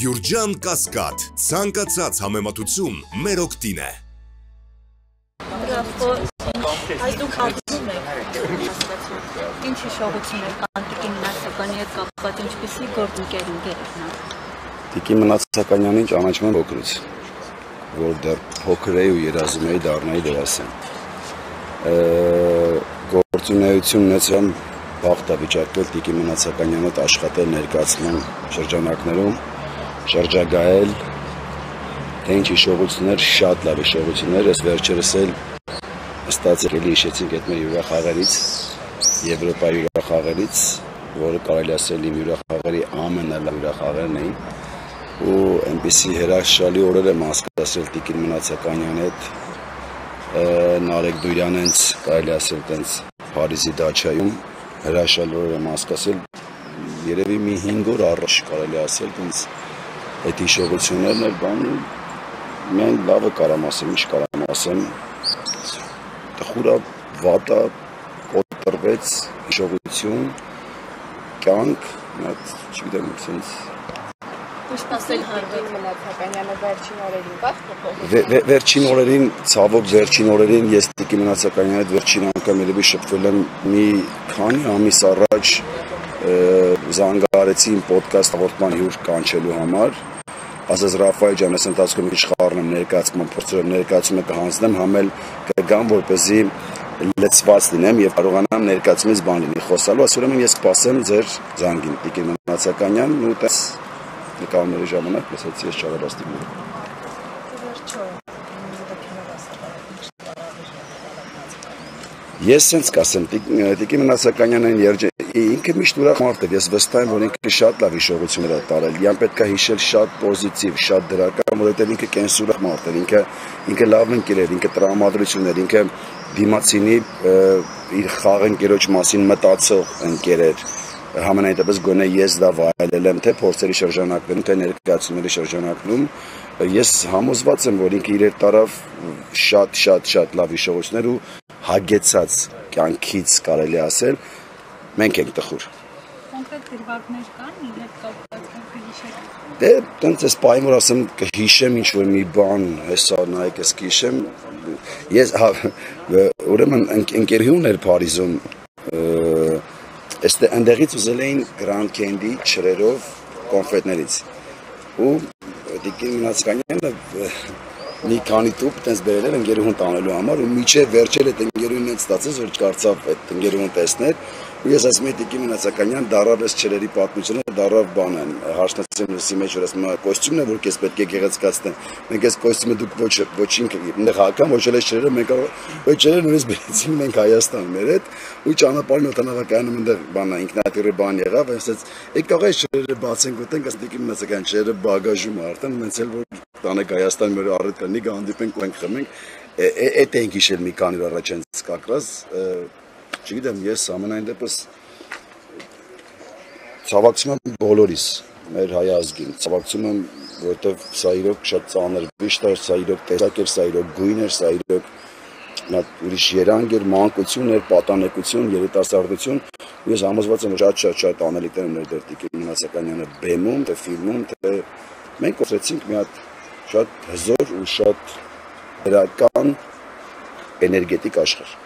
Գյուրջան Կասկադ, ցանկացած համեմատություն մեր օգտին է։ Այս դուք հաղթում եք Ինչ հիշողություն եք Անտիկի Մնացականի հետ կապված ինչպեսի գործընկեր ընկերն է Տիկի Մնացականյանին ճանաչում եմ փոքրից, որ դեռ փոքր էի ու երազում էի դառնալ դերասան։ Գործունեություն ունեցամ բախտավիճակել Տիկի Մնացականյանը հետ աշխատել ներկայացման շրջանակներում, շրջագայել, թե ինչ հիշողություններ, շատ լավ հիշողություններ, ես վերջերս էլ ստացել հիշեցինք այդ մեր յուրախաղերից, Եվրոպայի յուրախաղերից, որը կարելի ասել իմ յուրախաղերի ամենալավ յուրախաղերն էին ու այնպիսի հերաշալի օրեր եմ հասկացել Տիկին Մնացականյանի հետ Նարեկ Դուրյանենց կարելի ասել տենց Փարիզի դաչայում հրաշալի օրեր եմ հասկացել երևի մի 5 օր առաջ կարելի ասել տենց այդ հիշողություններն էլ բան միայն լավը կարամ ասեմ ինչ կարամ ասեմ տխուրա վատա կոտրվեց հիշողություն կյանք մատ չգիտեմ sense Ինչպասել հարվել Մնացականյանը վերջին օրերին փոփոխություն։ Վերջին օրերին, ցավոք վերջին օրերին ես Տիկի Մնացականյանի հետ վերջին անգամ երևի շփվել եմ մի քանի ամիս առաջ զանգարեցի իմ ոդկաստ հաղորդման հյուր կանչելու համար ասես Ռաֆայել ջան, ես ընթացքում ինչ խառնեմ ներկայացման փորձերով ներկայացումը կհանձնեմ, համել կգամ որպեսզի լծված լինեմ եւ կարողանամ ներկայացումից բան լինի խոսալու, ասում եմ ես կպասեմ ձեր զանգին Տիկի Մնացականյան ու տես նկարների ժամանակ լսեցի ես Չարաբաստիկները։ Վերջո Ես sense կասեմ Տիկի Մնացականյանն երջե ինքը միշտ ուրախ մարդ է ես վստահ եմ որ ինքը շատ լավ հիշողություններ է տարել իրան պետք է հիշել շատ պոզիտիվ շատ դրական որովհետև ինքը կենսուրախ մարդ էր ինքը ինքը լավ ընկեր էր ինքը տրամադրություն էր ինքը դիմացինի իր խաղ ընկերոջ մասին մտածող ընկեր էր համենայն դեպս գոնե ես դա վայելել եմ թե փորձերի շրջանակներում, թե ներկայացումների շրջանակներում ես համոզված եմ, որ ինքը իրեր տարավ շատ շատ շատ լավ հիշողություններ ու հագեցած կյանքից կարելի ասել մենք ենք տխուր։ Կոնկրետ դրվագներ կան իր հետ կապված հիշեք։ Դե տենց էս պայն որ ասեմ կհիշեմ ինչ որ մի բան, հեսա նայեք ես կհիշեմ ես հա ուրեմն ընկերուհուն էր Փարիզում Այստեղ ընդեղից ուզել էին Grand Candy չրերով կոնֆետներից։ Ու Տիկին Մնացկանյանը մի քանի տուփ տես բերել էր ընկերուհուն տանելու համար ու միջև վերջել այդ ընկերուհուն ինձ ստացեց որ չկարծավ այդ ընկերուհուն տեսներ ու ես ասում եմ Տիկի Մնացականյան դարավես չրերի պատմությունը դարավ բան են հաշտացեմ լսի մեջ որ ասում եմ կոստյումն է որ քեզ պետք է գեղեցկացնեն մենք այս կոստյումը դուք ոչ ոչինչ այնտեղ հական ոչ էլ այս չրերը մենք ոչ չրերը նույնիսկ բերեցինք մենք Հայաստան մեր հետ ու ճանապարհին օտանավակայանում այնտեղ բանա ինքնաթիռի բան եղավ ասեց եկա այս չրերը բացենք ուտենք ասում Տիկի Մնացական չրերը բագաժում արդեն մենցել որ տանեք Հայաստան մեր առիթ կլինի գանդիպենք ու ենք խմենք այդ ենք հիշել մի քանի օր առաջ հենց կակրած չգիտեմ ես ամենայն դեպս ցավակցում եմ բոլորիս մեր հայ ազգին ցավակցում եմ որովհետև սա իրոք շատ ծանր վիշտ էր սա իրոք տեսակ էր սա իրոք գույն էր սա իրոք նա ուրիշ երանգ էր մանկություն էր պատանեկություն երիտասարդություն ես համոզված եմ շատ շատ շատ անելիքներ եմ ներ դերտիկի մնացականյանը բեմում թե ֆիլմում թե մենք կոտրեցինք մի հատ շատ հզոր ու շատ դրական էներգետիկ աշխարհ